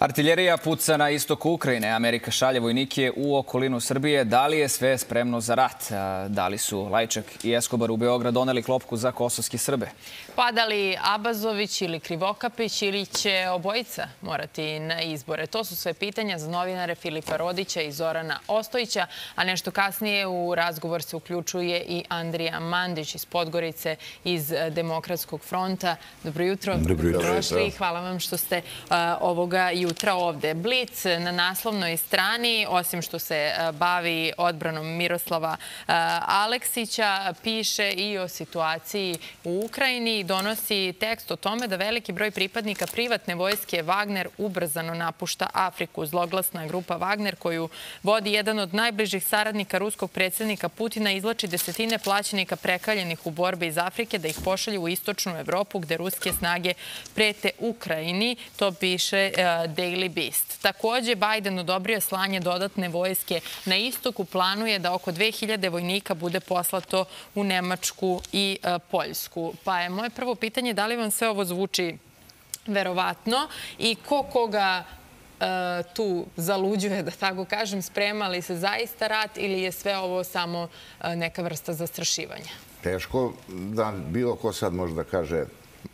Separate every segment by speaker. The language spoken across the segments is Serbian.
Speaker 1: Artiljerija puca na istoku Ukrajine. Amerika šalje vojnike u okolinu Srbije. Da li je sve spremno za rat? Da li su Lajčak i Eskobar u Beograd doneli klopku za kosovske Srbe?
Speaker 2: Pada li Abazović ili Krivokapić ili će obojica morati na izbore? To su sve pitanja za novinare Filipa Rodića i Zorana Ostojića, a nešto kasnije u razgovor se uključuje i Andrija Mandić iz Podgorice iz Demokratskog fronta. Dobro jutro.
Speaker 3: Dobro jutro.
Speaker 2: Hvala vam što ste ovoga jutra jutra ovde. Blic na naslovnoj strani, osim što se e, bavi odbranom Miroslava e, Aleksića, piše i o situaciji u Ukrajini. Donosi tekst o tome da veliki broj pripadnika privatne vojske Wagner ubrzano napušta Afriku. Zloglasna grupa Wagner, koju vodi jedan od najbližih saradnika ruskog predsednika Putina, izlači desetine plaćenika prekaljenih u borbi iz Afrike da ih pošalju u istočnu Evropu, gde ruske snage prete Ukrajini. To piše uh, Daily Beast. Takođe, Biden odobrio slanje dodatne vojske na istoku. Planuje da oko 2000 vojnika bude poslato u Nemačku i e, Poljsku. Pa je moje prvo pitanje da li vam sve ovo zvuči verovatno i ko koga e, tu zaluđuje, da tako kažem, sprema li se zaista rat ili je sve ovo samo e, neka vrsta zastrašivanja?
Speaker 3: Teško da bilo ko sad može da kaže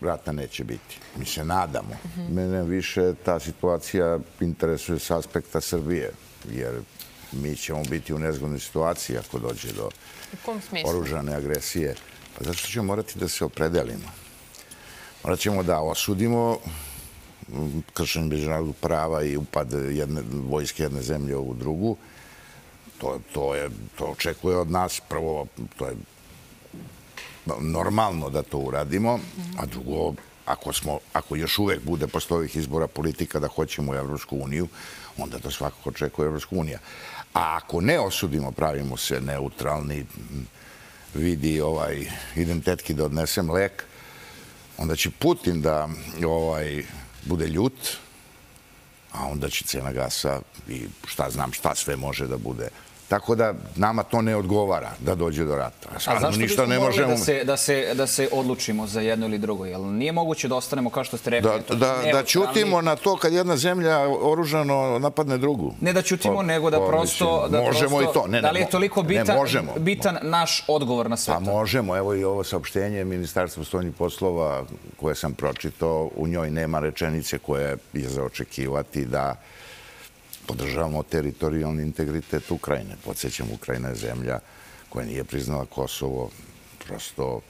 Speaker 3: rata neće biti. Mi se nadamo. Mene više ta situacija interesuje s aspekta Srbije, jer mi ćemo biti u nezgodnoj situaciji ako dođe do oružane agresije. Pa zato što ćemo morati da se opredelimo. Morat ćemo da osudimo kršenje međunarodnog prava i upad jedne, vojske jedne zemlje u drugu. To, to, je, to očekuje od nas. Prvo, to je normalno da to uradimo, a drugo, ako, smo, ako još uvek bude posle ovih izbora politika da hoćemo u Evropsku uniju, onda to svakako očekuje Evropsku unija. A ako ne osudimo, pravimo se neutralni, vidi, ovaj, idem tetki da odnesem lek, onda će Putin da ovaj, bude ljut, a onda će cena gasa i šta znam šta sve može da bude Tako da nama to ne odgovara da dođe do rata.
Speaker 1: A zašto ništa ne možemo... da se, da, se, da se odlučimo za jedno ili drugo? Jel nije moguće da ostanemo, kao što ste rekli...
Speaker 3: Da, da, da čutimo na to kad jedna zemlja oružano napadne drugu.
Speaker 1: Ne da čutimo, nego da prosto... Da
Speaker 3: možemo
Speaker 1: prosto,
Speaker 3: i to. Ne, ne,
Speaker 1: da li je toliko bitan, ne, bitan naš odgovor na sve
Speaker 3: Pa možemo. Evo i ovo saopštenje Ministarstva stojnih poslova koje sam pročitao. U njoj nema rečenice koje je za očekivati da podržavamo teritorijalni integritet Ukrajine. Podsećam, Ukrajina je zemlja koja nije priznala Kosovo. Prosto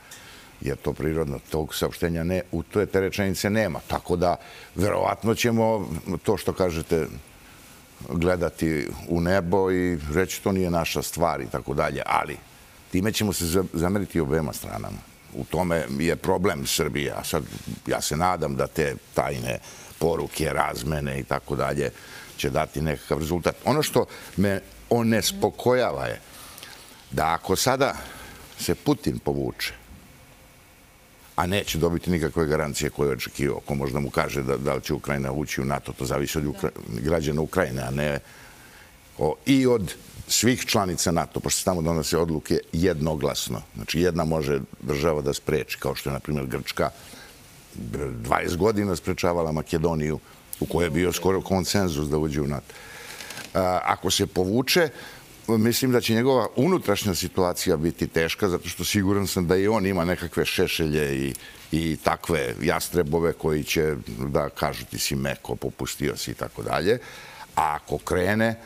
Speaker 3: je to prirodno. Tog saopštenja ne, u toj te rečenice nema. Tako da, verovatno ćemo to što kažete gledati u nebo i reći to nije naša stvar i tako dalje. Ali, time ćemo se zameriti obema stranama. U tome je problem Srbije. A sad, ja se nadam da te tajne poruke, razmene i tako dalje će dati nekakav rezultat. Ono što me onespokojava je da ako sada se Putin povuče, a neće dobiti nikakve garancije koje je očekivao, ko možda mu kaže da, da li će Ukrajina ući u NATO, to zavisi od Ukra građana Ukrajine, a ne o, i od svih članica NATO, pošto se tamo donose odluke jednoglasno. Znači, jedna može država da spreči, kao što je, na primjer, Grčka 20 godina sprečavala Makedoniju u kojoj je bio skoro konsenzus da uđe u NATO. Ako se povuče, mislim da će njegova unutrašnja situacija biti teška, zato što siguran sam da i on ima nekakve šešelje i, i takve jastrebove koji će da kažu ti si meko, popustio si i tako dalje. A ako krene,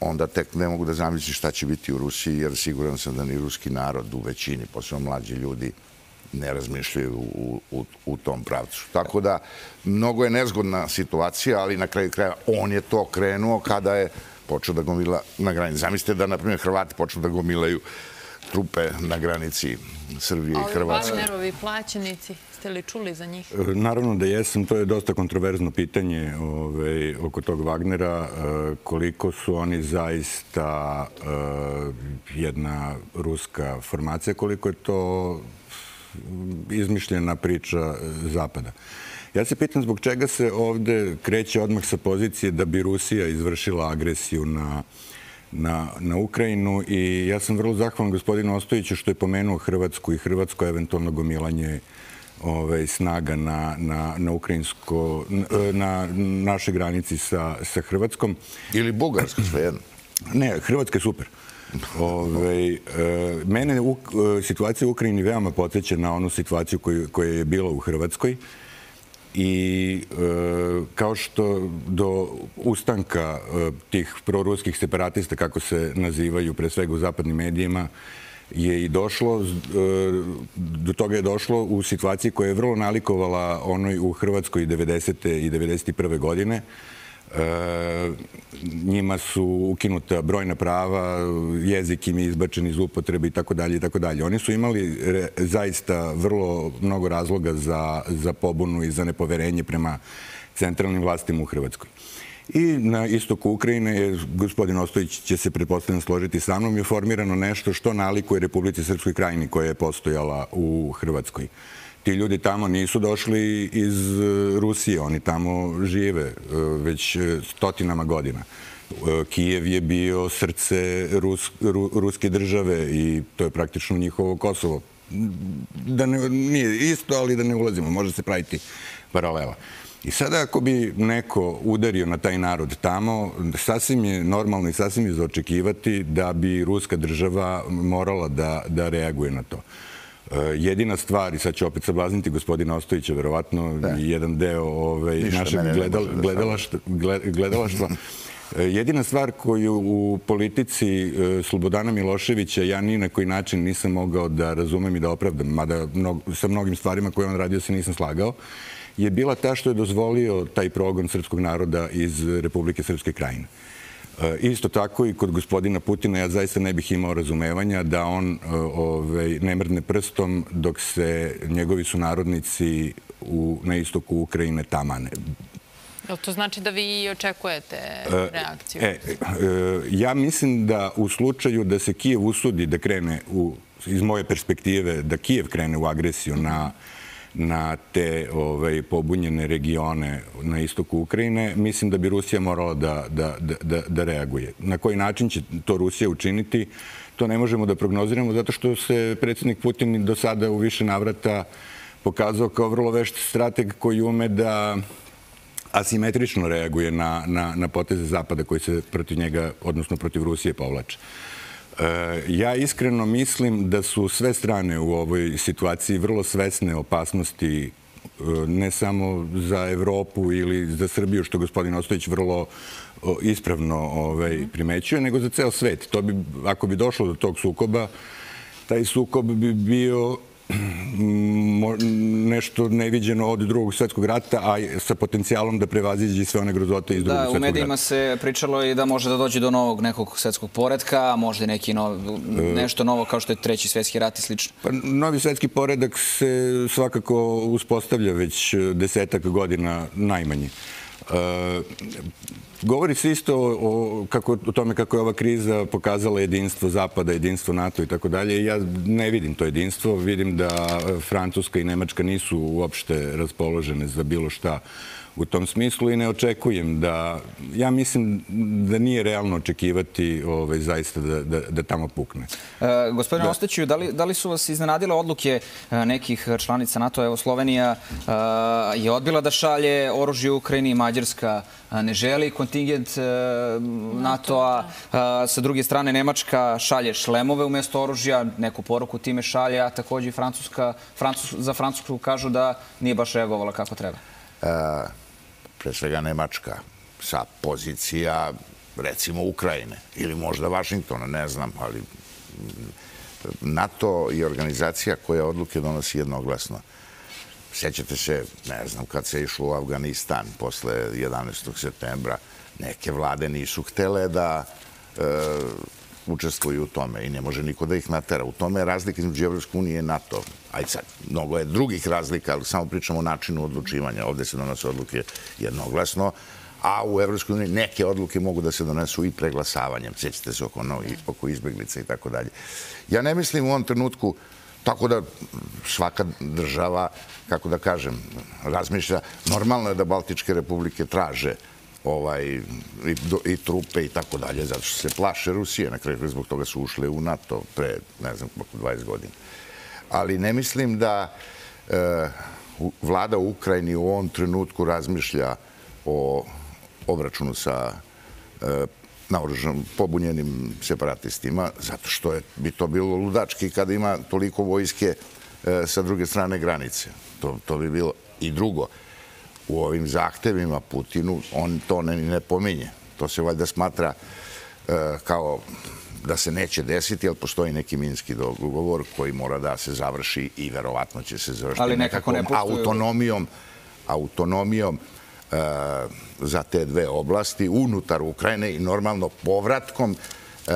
Speaker 3: onda tek ne mogu da zamislim šta će biti u Rusiji, jer siguran sam da ni ruski narod u većini, posebno mlađi ljudi, ne razmišljaju u, u, u tom pravcu. Tako da, mnogo je nezgodna situacija, ali na kraju kraja on je to krenuo kada je počeo da gomila na granici. Zamislite da, na primjer, Hrvati počnu da gomilaju trupe na granici Srbije i Hrvatske.
Speaker 2: Ovi Wagnerovi plaćenici, ste li čuli za njih?
Speaker 4: E, naravno da jesam. To je dosta kontroverzno pitanje ove, ovaj, oko tog Wagnera. E, koliko su oni zaista e, jedna ruska formacija, koliko je to izmišljena priča Zapada. Ja se pitam zbog čega se ovde kreće odmah sa pozicije da bi Rusija izvršila agresiju na, na, na Ukrajinu i ja sam vrlo zahvalan gospodinu Ostojiću što je pomenuo Hrvatsku i Hrvatsko eventualno gomilanje ovaj, snaga na, na, na ukrajinsko, na našoj granici sa, sa Hrvatskom.
Speaker 3: Ili Bugarska, svejedno.
Speaker 4: Ne, Hrvatska je super. Ove, e, mene u, e, situacija u Ukrajini veoma podsjeća na onu situaciju koju, koja je bila u Hrvatskoj i e, kao što do ustanka e, tih proruskih separatista, kako se nazivaju pre svega u zapadnim medijima, je i došlo, e, do toga je došlo u situaciji koja je vrlo nalikovala onoj u Hrvatskoj 90. i 91. godine, njima su ukinuta brojna prava, jezik im je izbačen iz upotrebe i tako dalje i tako dalje. Oni su imali zaista vrlo mnogo razloga za, za pobunu i za nepoverenje prema centralnim vlastima u Hrvatskoj. I na istoku Ukrajine, gospodin Ostojić će se pretpostavljeno složiti sa mnom, je formirano nešto što nalikuje Republici Srpskoj krajini koja je postojala u Hrvatskoj ti ljudi tamo nisu došli iz e, Rusije, oni tamo žive e, već e, stotinama godina. Kijev je bio srce Rus, Ru, ruske države i to je praktično njihovo Kosovo. Da ne, nije isto, ali da ne ulazimo, može se praviti paralela. I sada ako bi neko udario na taj narod tamo, sasvim je normalno i sasvim je za očekivati da bi ruska država morala da, da reaguje na to. E, jedina stvar, i sad ću opet sablazniti gospodina Ostojića, verovatno da. jedan deo ovaj, našeg gledal, da gledalaštva, gledalaštva Jedina stvar koju u politici e, Slobodana Miloševića ja ni na koji način nisam mogao da razumem i da opravdam, mada mnog, sa mnogim stvarima koje on radio se nisam slagao, je bila ta što je dozvolio taj progon srpskog naroda iz Republike Srpske krajine. E, isto tako i kod gospodina Putina ja zaista ne bih imao razumevanja da on e, ovaj, ne mrdne prstom dok se njegovi sunarodnici u, na istoku Ukrajine tamane.
Speaker 2: Jel to znači da vi očekujete e, reakciju?
Speaker 4: E, e, ja mislim da u slučaju da se Kijev usudi da krene u, iz moje perspektive, da Kijev krene u agresiju na na te ovaj, pobunjene regione na istoku Ukrajine, mislim da bi Rusija morala da, da, da, da reaguje. Na koji način će to Rusija učiniti, to ne možemo da prognoziramo, zato što se predsjednik Putin do sada u više navrata pokazao kao vrlo vešt strateg koji ume da asimetrično reaguje na, na, na poteze Zapada koji se protiv njega, odnosno protiv Rusije, povlače. E, ja iskreno mislim da su sve strane u ovoj situaciji vrlo svesne opasnosti e, ne samo za Evropu ili za Srbiju, što gospodin Ostojić vrlo ispravno ovaj, primećuje, nego za ceo svet. To bi, ako bi došlo do tog sukoba, taj sukob bi bio nešto neviđeno od drugog svetskog rata, a sa potencijalom da prevaziđe sve one grozote iz drugog da, svetskog rata.
Speaker 1: Da, u medijima se pričalo i da može da dođe do novog nekog svetskog poredka, a možda neki nov, nešto novo kao što je treći svetski rat i slično.
Speaker 4: Pa, novi svetski poredak se svakako uspostavlja već desetak godina najmanje. E, govori se isto o, kako, o tome kako je ova kriza pokazala jedinstvo Zapada, jedinstvo NATO i tako dalje. Ja ne vidim to jedinstvo. Vidim da Francuska i Nemačka nisu uopšte raspoložene za bilo šta u tom smislu i ne očekujem da, ja mislim da nije realno očekivati ovaj, zaista da, da, da tamo pukne.
Speaker 1: E, gospodine da. Osteću, da li, da li su vas iznenadile odluke e, nekih članica NATO? Evo, Slovenija e, je odbila da šalje oružje u Ukrajini, Mađarska ne želi kontingent NATO-a. Da. Sa druge strane, Nemačka šalje šlemove umjesto oružja, neku poruku time šalje, a takođe i Francuska, Francus, za Francusku kažu da nije baš reagovala kako treba. Uh
Speaker 3: pre svega Nemačka, sa pozicija recimo Ukrajine ili možda Vašingtona, ne znam, ali NATO je organizacija koja odluke donosi jednoglasno. Sjećate se, ne znam, kad se išlo u Afganistan posle 11. septembra, neke vlade nisu htele da e, učestvuju u tome i ne može niko da ih natera. U tome je razlika između Evropske unije i NATO. Ajde sad, mnogo je drugih razlika, ali samo pričamo o načinu odlučivanja. Ovde se donose odluke jednoglasno, a u Evropskoj uniji neke odluke mogu da se donesu i preglasavanjem. Sjećate se oko, no, oko izbeglica i tako dalje. Ja ne mislim u ovom trenutku tako da svaka država, kako da kažem, razmišlja. Normalno je da Baltičke republike traže ovaj, i, i trupe i tako dalje, zato što se plaše Rusije. Na kraju zbog toga su ušle u NATO pre, ne znam, 20 godina. Ali ne mislim da vlada u Ukrajini u ovom trenutku razmišlja o obračunu sa naoružanom, pobunjenim separatistima, zato što je, bi to bilo ludački kada ima toliko vojske sa druge strane granice. To, to bi bilo i drugo. U ovim zahtevima Putinu on to ne, ne pominje. To se valjda smatra kao da se neće desiti, jer postoji neki minski dogovor koji mora da se završi i verovatno će se završiti
Speaker 1: Ali nekako ne
Speaker 3: postoju... autonomijom, autonomijom e, za te dve oblasti unutar Ukrajine i normalno povratkom e,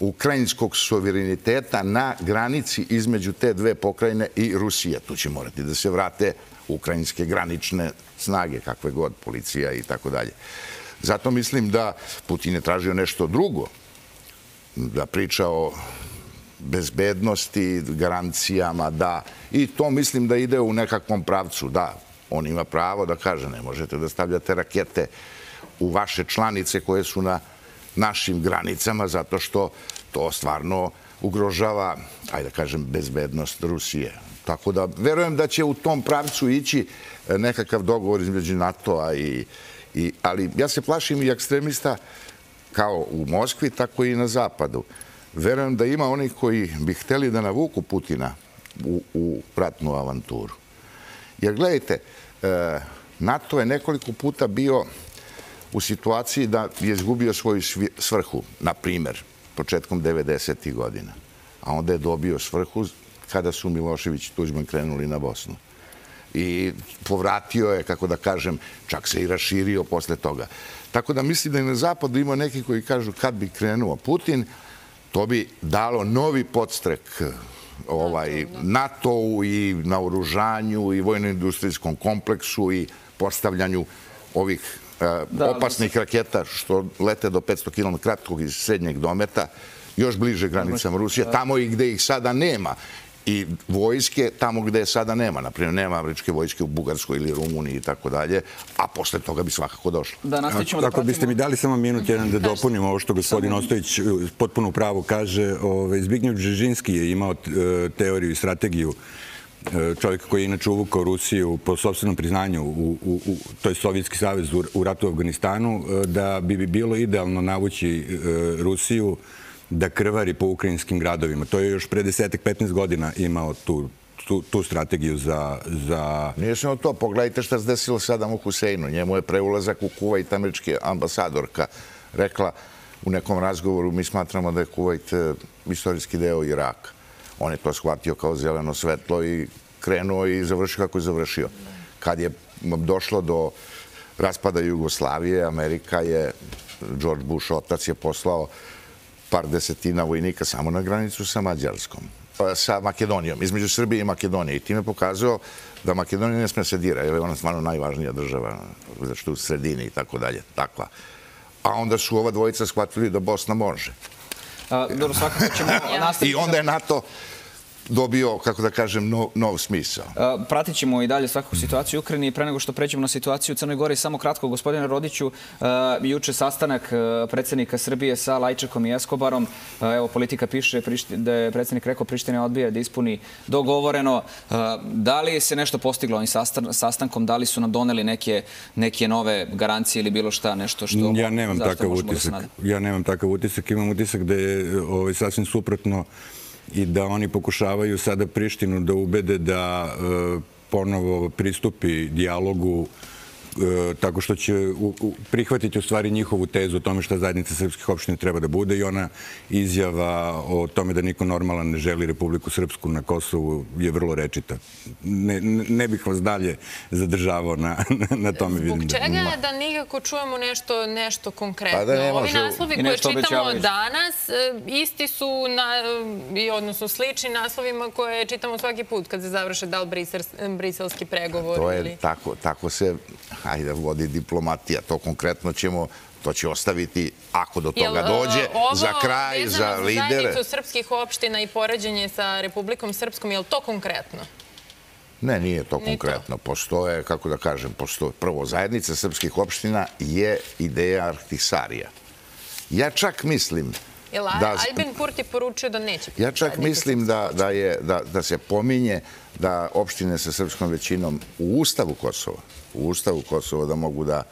Speaker 3: ukrajinskog suvereniteta na granici između te dve pokrajine i Rusije. Tu će morati da se vrate ukrajinske granične snage, kakve god, policija i tako dalje. Zato mislim da Putin je tražio nešto drugo da priča o bezbednosti, garancijama, da. I to mislim da ide u nekakvom pravcu, da. On ima pravo da kaže ne možete da stavljate rakete u vaše članice koje su na našim granicama zato što to stvarno ugrožava, ajde da kažem, bezbednost Rusije. Tako da verujem da će u tom pravcu ići e, nekakav dogovor između NATO-a i, i... Ali ja se plašim i ekstremista kao u Moskvi, tako i na zapadu. Verujem da ima onih koji bi hteli da navuku Putina u, u ratnu avanturu. Jer gledajte, e, NATO je nekoliko puta bio u situaciji da je izgubio svoju svrhu, na primer, početkom 90. godina. A onda je dobio svrhu kada su Milošević i Tuđman krenuli na Bosnu. I povratio je, kako da kažem, čak se i raširio posle toga. Tako da mislim da i na zapadu ima neki koji kažu kad bi krenuo Putin, to bi dalo novi podstrek ovaj, NATO-u i naoružanju i vojno-industrijskom kompleksu i postavljanju ovih eh, da, opasnih raketa što lete do 500 km kratkog iz srednjeg dometa, još bliže granicama Rusije, tamo i gde ih sada nema i vojske tamo gde je sada nema. Naprimjer, nema američke vojske u Bugarskoj ili Rumuniji i tako dalje, a posle toga bi svakako došlo.
Speaker 1: Da, nastavit da
Speaker 4: Ako biste mi dali samo minut jedan da dopunim ovo što gospodin Ostojić e, potpuno u pravu kaže, ovaj, Zbignjev Bžežinski je imao e, teoriju i strategiju e, čovjek koji je inače uvukao Rusiju po sobstvenom priznanju, u, u, u, to je Sovjetski savez u ratu u Afganistanu, da bi bilo idealno navući Rusiju da krvari po ukrajinskim gradovima. To je još pre desetak, 15 godina imao tu tu, tu strategiju za... za...
Speaker 3: Nije samo to. Pogledajte šta se desilo Sadamu Huseinu. Njemu je preulazak u Kuvajt američke ambasadorka rekla u nekom razgovoru mi smatramo da je Kuvajt e, istorijski deo Iraka. On je to shvatio kao zeleno svetlo i krenuo i završio kako je završio. Kad je došlo do raspada Jugoslavije, Amerika je, George Bush otac je poslao par desetina vojnika samo na granicu sa Mađarskom, pa sa Makedonijom, između Srbije i Makedonije. I time pokazao da Makedonija ne sme se dira, jer je ona stvarno najvažnija država, zašto u sredini i tako dalje, takva. A onda su ova dvojica shvatili da Bosna može.
Speaker 1: dobro, svakako ćemo
Speaker 3: nastaviti. I onda je NATO dobio, kako da kažem, nov, nov smisao.
Speaker 1: Pratit ćemo i dalje svakako situaciju u Ukrajini. Pre nego što pređemo na situaciju u Crnoj Gori, samo kratko, gospodine Rodiću, juče sastanak predsednika Srbije sa Lajčekom i Eskobarom. Evo, politika piše da je predsednik rekao Priština odbija da ispuni dogovoreno. Da li se nešto postiglo ovim sastankom? Da li su nam doneli neke, neke nove garancije ili bilo šta, nešto što...
Speaker 4: Ja nemam takav da utisak. Ja nemam takav utisak. Imam utisak da je ovaj, sasvim suprotno i da oni pokušavaju sada Prištinu da ubede da e, ponovo pristupi dijalogu tako što će prihvatiti u stvari njihovu tezu o tome šta zajednica srpskih opština treba da bude i ona izjava o tome da niko normalan ne želi Republiku Srpsku na Kosovu je vrlo rečita. Ne, ne bih vas dalje zadržavao na, na tome.
Speaker 2: Zbog vidim da- čega da nikako čujemo nešto, nešto konkretno? Pa da Ovi naslovi koje čitamo danas e, isti su, na, i odnosno slični naslovima koje čitamo svaki put kad se završe da li briselski pregovor.
Speaker 3: To je tako, tako se hajde, da vodi diplomatija. To konkretno ćemo to će ostaviti, ako do toga dođe, za kraj, za lidere. Ovo
Speaker 2: zajednicu srpskih opština i poređenje sa Republikom Srpskom, je li to konkretno?
Speaker 3: Ne, nije to konkretno. Postoje, kako da kažem, postoje. Prvo, zajednica srpskih opština je ideja Arhtisarija. Ja čak mislim
Speaker 2: Jel da, Albin Kurti poručio da neće
Speaker 3: Ja čak mislim da, da, je, da, da se pominje da opštine sa srpskom većinom u Ustavu Kosova, u Ustavu Kosova da mogu da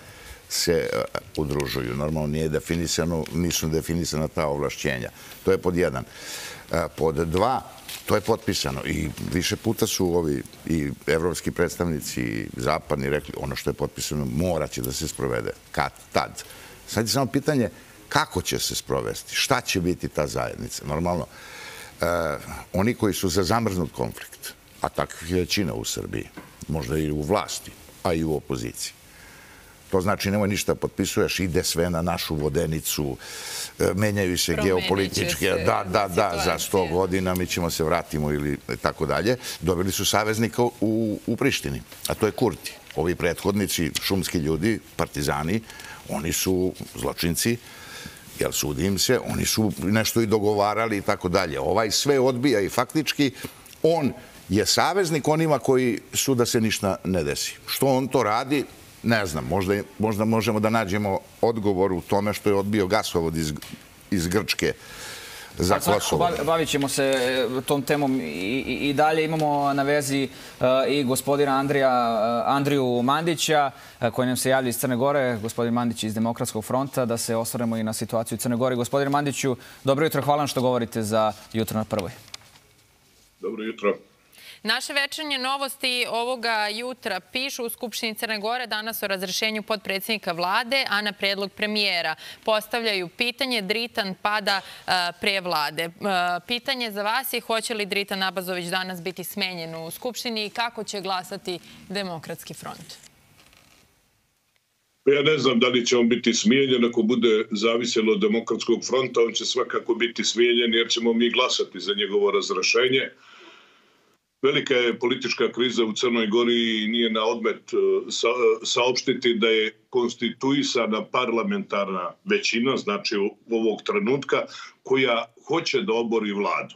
Speaker 3: se e, udružuju. Normalno nije definisano, nisu definisana ta ovlašćenja. To je pod jedan. E, pod dva, to je potpisano i više puta su ovi i evropski predstavnici i zapadni rekli ono što je potpisano mora će da se sprovede. Kad? Tad. Sad je samo pitanje kako će se sprovesti, šta će biti ta zajednica. Normalno, e, oni koji su za zamrznut konflikt, a takvih je većina u Srbiji, možda i u vlasti, a i u opoziciji, To znači nemoj ništa potpisuješ, ide sve na našu vodenicu, e, menjaju se geopolitičke, da, da, da, za 100 godina mi ćemo se vratimo ili tako dalje. Dobili su saveznika u, u Prištini, a to je Kurti. Ovi prethodnici, šumski ljudi, partizani, oni su zločinci, jel sudi im se, oni su nešto i dogovarali i tako dalje. Ovaj sve odbija i faktički on je saveznik onima koji su da se ništa ne desi. Što on to radi, ne znam, možda, možda možemo da nađemo odgovor u tome što je odbio gasovod iz, iz Grčke za Kosovo.
Speaker 1: Bavit ćemo se e, tom temom i, i dalje. Imamo na vezi uh, i gospodina Andrija, uh, Andriju Mandića, uh, koji nam se javlja iz Crne Gore, gospodin Mandić iz Demokratskog fronta, da se osvaremo i na situaciju u Crne Gore. Gospodin Mandiću, dobro jutro, hvala što govorite za jutro na prvoj.
Speaker 5: Dobro jutro.
Speaker 2: Naše večernje novosti ovoga jutra pišu u Skupštini Crne Gore danas o razrešenju podpredsjednika vlade, a na predlog premijera postavljaju pitanje Dritan pada pre vlade. Pitanje za vas je hoće li Dritan Abazović danas biti smenjen u Skupštini i kako će glasati Demokratski front?
Speaker 5: Ja ne znam da li će on biti smijenjen. Ako bude zavisjelo od demokratskog fronta, on će svakako biti smijenjen jer ćemo mi glasati za njegovo razrašenje. Velika je politička kriza u Crnoj Gori i nije na odmet e, e, saopštiti da je konstituisana parlamentarna većina, znači ovog trenutka, koja hoće da obori vladu.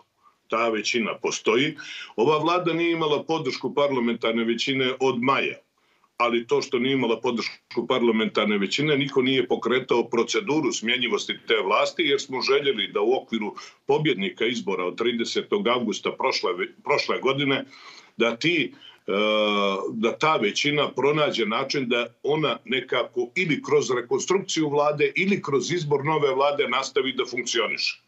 Speaker 5: Ta većina postoji. Ova vlada nije imala podršku parlamentarne većine od maja ali to što nije imala podršku parlamentarne većine, niko nije pokretao proceduru smjenjivosti te vlasti, jer smo željeli da u okviru pobjednika izbora od 30. augusta prošle, prošle godine, da ti e, da ta većina pronađe način da ona nekako ili kroz rekonstrukciju vlade ili kroz izbor nove vlade nastavi da funkcioniše.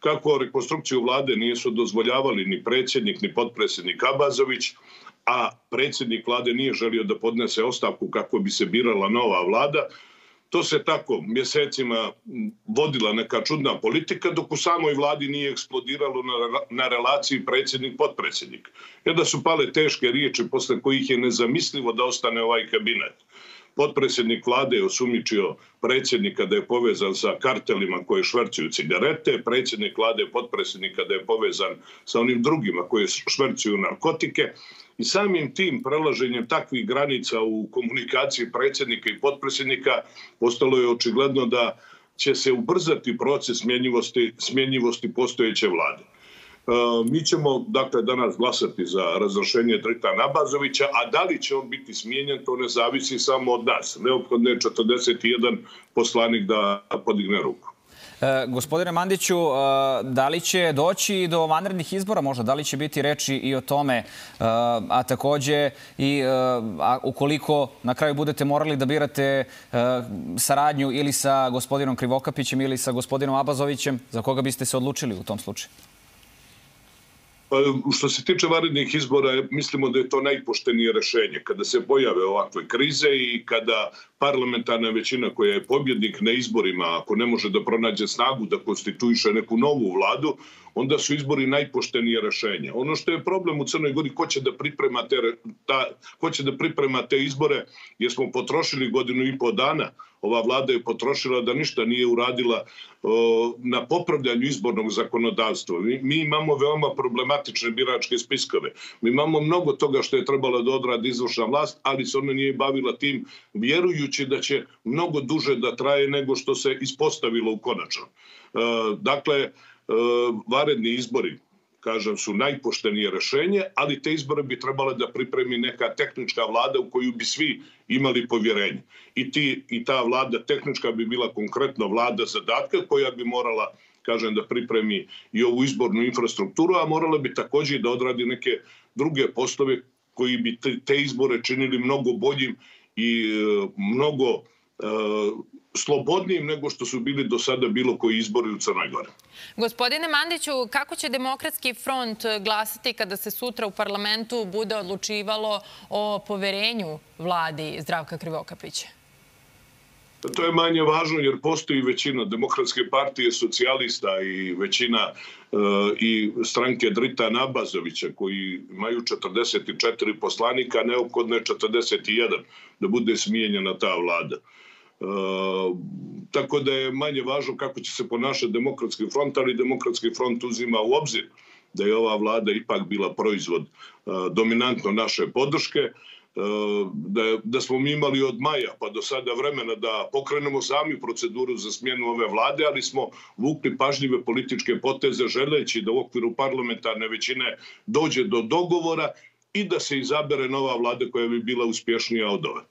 Speaker 5: Kako rekonstrukciju vlade nisu dozvoljavali ni predsjednik ni potpredsjednik Abazović, a predsjednik vlade nije želio da podnese ostavku kako bi se birala nova vlada, to se tako mjesecima vodila neka čudna politika, dok u samoj vladi nije eksplodiralo na, na relaciji predsjednik-potpredsjednik. Jer da su pale teške riječi posle kojih je nezamislivo da ostane ovaj kabinet. Potpredsjednik vlade je osumičio predsjednika da je povezan sa kartelima koje švercuju cigarete, predsjednik vlade je potpredsjednika da je povezan sa onim drugima koje švercuju narkotike i samim tim prelaženjem takvih granica u komunikaciji predsjednika i potpredsjednika postalo je očigledno da će se ubrzati proces smjenjivosti, smjenjivosti postojeće vlade. E, mi ćemo dakle danas glasati za razrešenje Drita Nabazovića, a da li će on biti smijenjen, to ne zavisi samo od nas. Neophodno je 41 poslanik da podigne ruku.
Speaker 1: E, gospodine Mandiću, e, da li će doći do vanrednih izbora možda? Da li će biti reči i o tome? E, a takođe i ukoliko na kraju budete morali da birate saradnju ili sa gospodinom Krivokapićem ili sa gospodinom Abazovićem, za koga biste se odlučili u tom slučaju?
Speaker 5: Pa, što se tiče varednih izbora, mislimo da je to najpoštenije rešenje. Kada se pojave ovakve krize i kada parlamentarna većina koja je pobjednik na izborima, ako ne može da pronađe snagu da konstituiše neku novu vladu, onda su izbori najpoštenije rešenje. Ono što je problem u Crnoj Gori, ko će da priprema te, ta, ko će da priprema te izbore, jer smo potrošili godinu i po dana, ova vlada je potrošila da ništa nije uradila na popravljanju izbornog zakonodavstva. Mi, imamo veoma problematične biračke spiskove. Mi imamo mnogo toga što je trebalo da odradi izvršna vlast, ali se ona nije bavila tim, vjerujući da će mnogo duže da traje nego što se ispostavilo u konačno. E, dakle, E, varedni izbori kažem, su najpoštenije rešenje, ali te izbore bi trebala da pripremi neka tehnička vlada u koju bi svi imali povjerenje. I, ti, i ta vlada tehnička bi bila konkretno vlada zadatka koja bi morala kažem, da pripremi i ovu izbornu infrastrukturu, a morala bi takođe da odradi neke druge poslove koji bi te izbore činili mnogo boljim i mnogo slobodnijim nego što su bili do sada bilo koji izbori u Crnoj Gori.
Speaker 2: Gospodine Mandiću, kako će Demokratski front glasati kada se sutra u parlamentu bude odlučivalo o poverenju vladi Zdravka Krivokapića?
Speaker 5: To je manje važno jer postoji većina demokratske partije socijalista i većina e, i stranke Drita Nabazovića koji imaju 44 poslanika, neophodno je 41 da bude smijenjena ta vlada. E, tako da je manje važno kako će se ponašati demokratski front, ali demokratski front uzima u obzir da je ova vlada ipak bila proizvod e, dominantno naše podrške, e, da, da smo mi imali od maja pa do sada vremena da pokrenemo sami proceduru za smjenu ove vlade, ali smo vukli pažljive političke poteze želeći da u okviru parlamentarne većine dođe do dogovora i da se izabere nova vlada koja bi bila uspješnija od ove.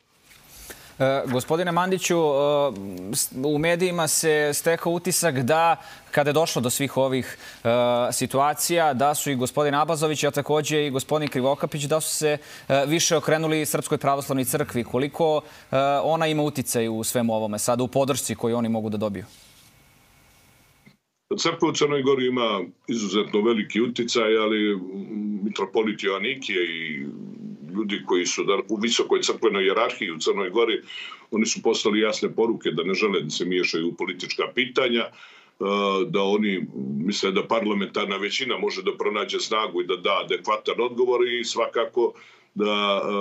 Speaker 1: E, gospodine Mandiću, e, u medijima se stekao utisak da kada je došlo do svih ovih e, situacija, da su i gospodin Abazović, a takođe i gospodin Krivokapić, da su se više okrenuli Srpskoj pravoslavnoj crkvi. Koliko ona ima uticaj u svemu ovome sada, u podršci koju oni mogu da dobiju?
Speaker 5: Crkva u Crnoj Gori ima izuzetno veliki uticaj, ali mitropolit Joannikije i ljudi koji su da, u visokoj crkvenoj jerarhiji u Crnoj Gori, oni su poslali jasne poruke da ne žele da se miješaju u politička pitanja, e, da oni misle da parlamentarna većina može da pronađe snagu i da da adekvatan odgovor i svakako da, e,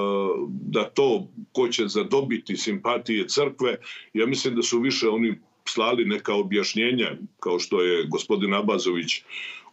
Speaker 5: da to ko će zadobiti simpatije crkve, ja mislim da su više oni slali neka objašnjenja, kao što je gospodin Abazović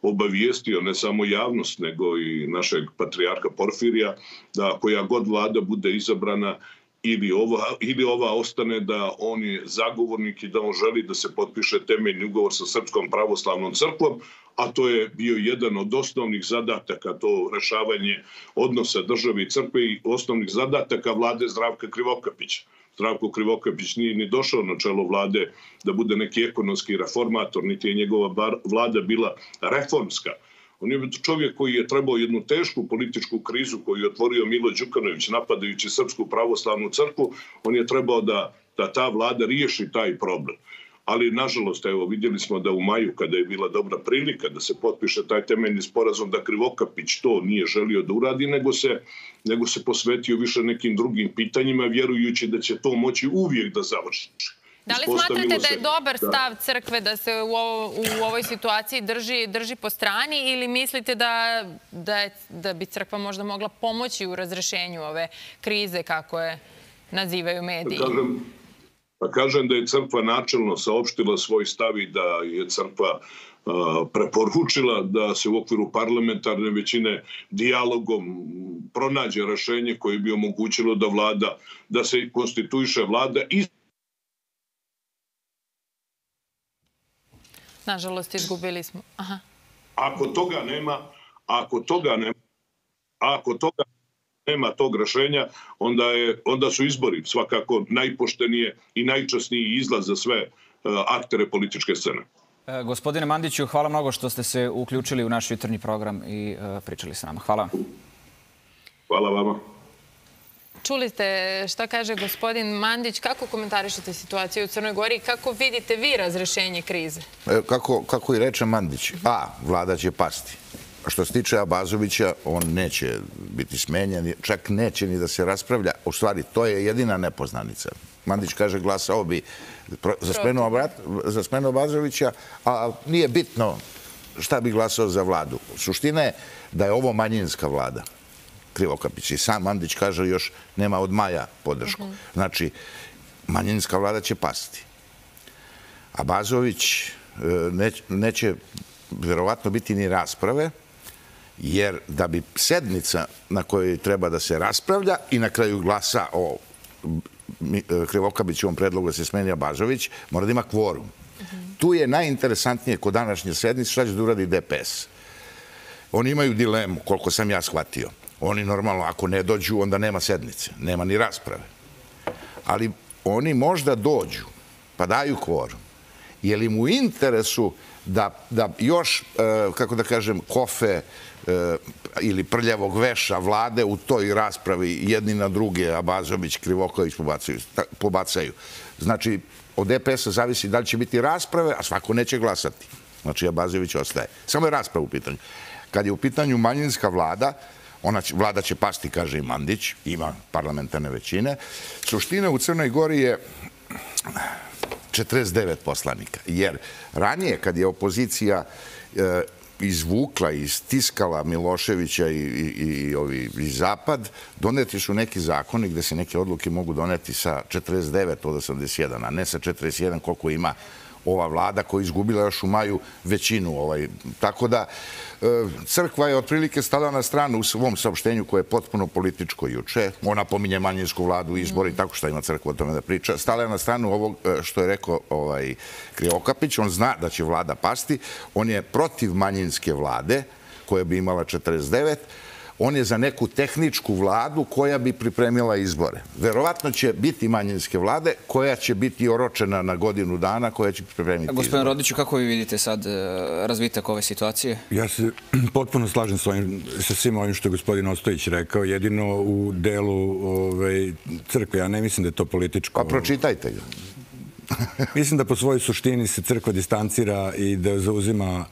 Speaker 5: obavijestio ne samo javnost, nego i našeg patrijarka Porfirija, da koja god vlada bude izabrana ili ova, ili ova ostane da on je zagovornik i da on želi da se potpiše temeljni ugovor sa Srpskom pravoslavnom crkvom, a to je bio jedan od osnovnih zadataka, to rešavanje odnosa države i crkve i osnovnih zadataka vlade Zdravka Krivokapića. Zdravko Krivokapić nije ni došao na čelo vlade da bude neki ekonomski reformator, niti je njegova vlada bila reformska. On je čovjek koji je trebao jednu tešku političku krizu koju je otvorio Milo Đukanović napadajući Srpsku pravoslavnu crkvu, on je trebao da, da ta vlada riješi taj problem ali nažalost, evo, vidjeli smo da u maju, kada je bila dobra prilika da se potpiše taj temeljni sporazum, da Krivokapić to nije želio da uradi, nego se, nego se posvetio više nekim drugim pitanjima, vjerujući da će to moći uvijek da završi.
Speaker 2: Da li smatrate da je dobar da. stav crkve da se u, ovo, u ovoj situaciji drži, drži po strani ili mislite da, da, je, da bi crkva možda mogla pomoći u razrešenju ove krize, kako je nazivaju mediji? Kažem,
Speaker 5: Pa kažem da je crkva načelno saopštila svoj stav i da je crkva preporučila da se u okviru parlamentarne većine dijalogom pronađe rešenje koje bi omogućilo da vlada, da se konstituiše vlada i
Speaker 2: Nažalost, izgubili smo. Aha.
Speaker 5: Ako toga nema, ako toga nema, ako toga nema tog rešenja, onda, je, onda su izbori svakako najpoštenije i najčasniji izlaz za sve uh, aktere političke scene.
Speaker 1: E, gospodine Mandiću, hvala mnogo što ste se uključili u naš jutarnji program i e, pričali sa nama. Hvala.
Speaker 5: Hvala vama.
Speaker 2: Čuli ste šta kaže gospodin Mandić. Kako komentarišete situaciju u Crnoj Gori i kako vidite vi razrešenje krize?
Speaker 3: E, kako, kako i reče Mandić, a, vlada će pasti. Što se tiče Abazovića, on neće biti smenjen, čak neće ni da se raspravlja. U stvari, to je jedina nepoznanica. Mandić kaže glasao bi za smenu, za smenu Abazovića, a nije bitno šta bi glasao za vladu. Suština je da je ovo manjinska vlada. Krivokapić i sam Mandić kaže još nema od maja podršku. Mhm. Znači, manjinska vlada će pasti. Abazović e, neće verovatno biti ni rasprave, jer da bi sednica na kojoj treba da se raspravlja i na kraju glasa o e, Krivokabićevom predlogu da se smenja Bažović, mora da ima kvorum. Tu je najinteresantnije kod današnje sednice šta će da uradi DPS. Oni imaju dilemu, koliko sam ja shvatio. Oni normalno, ako ne dođu, onda nema sednice, nema ni rasprave. Ali oni možda dođu, pa daju kvorum. Je li mu interesu da, da još, e, kako da kažem, kofe ili prljavog veša vlade u toj raspravi jedni na druge, Abazović, Krivoković pobacaju. pobacaju. Znači, od DPS-a zavisi da li će biti rasprave, a svako neće glasati. Znači, Abazović ostaje. Samo je rasprava u pitanju. Kad je u pitanju manjinska vlada, ona vlada će pasti, kaže i Mandić, ima parlamentarne većine. Suština u Crnoj Gori je 49 poslanika. Jer ranije kad je opozicija e, izvukla i stiskala Miloševića i, i, i ovi i Zapad, doneti su neki zakoni gde se neke odluke mogu doneti sa 49 od 81, a ne sa 41 koliko ima ova vlada koja je izgubila još u maju većinu. Ovaj. Tako da e, crkva je otprilike stala na stranu u svom saopštenju koje je potpuno političko juče. Ona pominje manjinsku vladu, izbori,
Speaker 2: Mm.
Speaker 3: tako što ima crkva o tome da priča. Stala je na stranu ovog e, što je rekao ovaj, Krivokapić. On zna da će vlada pasti. On je protiv manjinske vlade koja bi imala 49 on je za neku tehničku vladu koja bi pripremila izbore. Verovatno će biti manjinske vlade koja će biti oročena na godinu dana, koja će pripremiti
Speaker 1: Gospodin
Speaker 3: izbore.
Speaker 1: Rodiću, kako vi vidite sad e, razvitak ove situacije?
Speaker 4: Ja se potpuno slažem sa, ovim, sa svim ovim što je gospodin Ostojić rekao, jedino u delu ovaj, crkve. Ja ne mislim da je to političko.
Speaker 3: Pa pročitajte ga.
Speaker 4: Mislim da po svojoj suštini se crkva distancira i da zauzima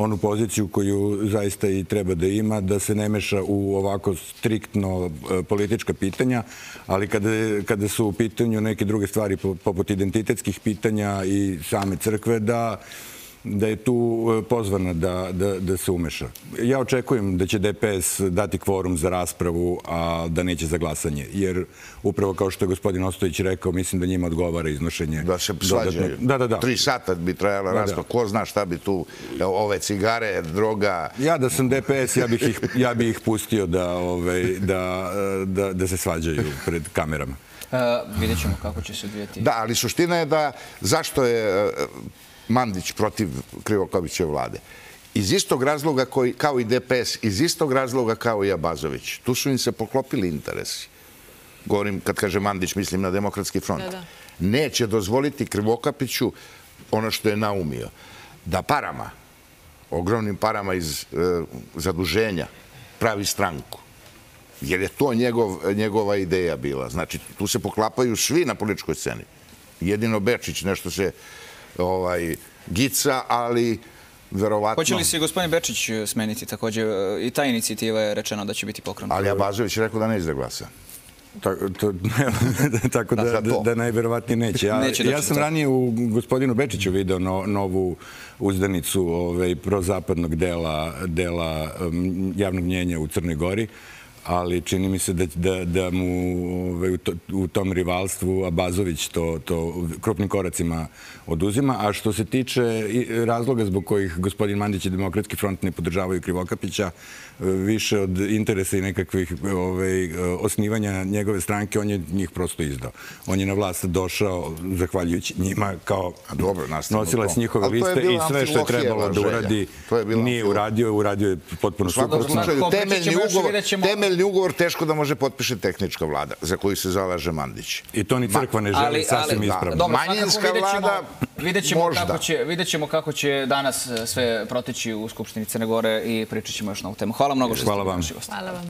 Speaker 4: onu poziciju koju zaista i treba da ima, da se ne meša u ovako striktno e, politička pitanja, ali kada, kada su u pitanju neke druge stvari po- poput identitetskih pitanja i same crkve, da da je tu e, pozvana da, da, da se umeša. Ja očekujem da će DPS dati kvorum za raspravu, a da neće za glasanje. Jer upravo kao što je gospodin Ostojić rekao, mislim da njima odgovara iznošenje
Speaker 3: Da se svađaju.
Speaker 4: Da, da, da.
Speaker 3: Tri sata bi trajala
Speaker 4: Da,
Speaker 3: rasprava.
Speaker 4: da.
Speaker 3: Ko zna šta bi tu, evo, ove cigare, droga...
Speaker 4: Ja da sam DPS, ja bih ih, ja bih ih pustio da, ovaj, da, da, da se svađaju pred kamerama.
Speaker 1: E, vidjet ćemo kako će se odvijeti.
Speaker 3: Da, ali suština je da zašto je e, Mandić protiv Krivokovićeve vlade? Iz istog razloga koji, kao i DPS, iz istog razloga kao i Abazović. Tu su im se poklopili interesi. Govorim, kad kaže Mandić, mislim na demokratski front.
Speaker 2: Da, da.
Speaker 3: Neće dozvoliti Krivokapiću ono što je naumio. Da parama, ogromnim parama iz e, zaduženja, pravi stranku. Jer je to njegov, njegova ideja bila. Znači, tu se poklapaju svi na političkoj sceni. Jedino Bečić nešto se ovaj, gica, ali verovatno...
Speaker 1: Hoće li se gospodin Bečić e, smeniti takođe? E, I ta inicijativa je rečeno da će biti pokrenuta.
Speaker 3: Ali Abazović je rekao da neće da glasa.
Speaker 4: Tako, to, tako da, da, da najverovatnije neće. Ja,
Speaker 1: Neće doći
Speaker 4: ja sam ranije u gospodinu Bečiću video no, novu uzdanicu ovaj, prozapadnog dela, dela javnog mnjenja u Crnoj Gori ali čini mi se da, da, da mu ovaj, u, to, u tom rivalstvu Abazović to, to krupnim koracima oduzima. A što se tiče razloga zbog kojih gospodin Mandić i Demokratski front ne podržavaju Krivokapića, više od interesa i nekakvih ovaj, e, osnivanja njegove stranke, on je njih prosto izdao. On je na vlast došao zahvaljujući njima kao
Speaker 3: A dobro,
Speaker 4: nosilac
Speaker 3: to.
Speaker 4: njihove
Speaker 3: Ali to je
Speaker 4: liste i sve što je trebalo da uradi nije uradio, uradio je potpuno suprotno.
Speaker 3: temeljni ugovor,
Speaker 1: vidjet
Speaker 3: temeljni ugovor teško da može potpiše tehnička vlada, za koju se zalaže Mandić.
Speaker 4: I to ni crkva ne želi, sasvim
Speaker 3: da.
Speaker 4: ispravno.
Speaker 3: Manjinska vlada
Speaker 1: vidjet ćemo
Speaker 3: možda.
Speaker 1: Kako će, vidjet ćemo kako će danas e, sve proteći u Skupštini Crne Gore i pričat ćemo još na ovu temu. Hvala mnogo što ste
Speaker 4: Hvala
Speaker 1: bili
Speaker 4: vam.
Speaker 1: naši gosti.
Speaker 2: Hvala vam.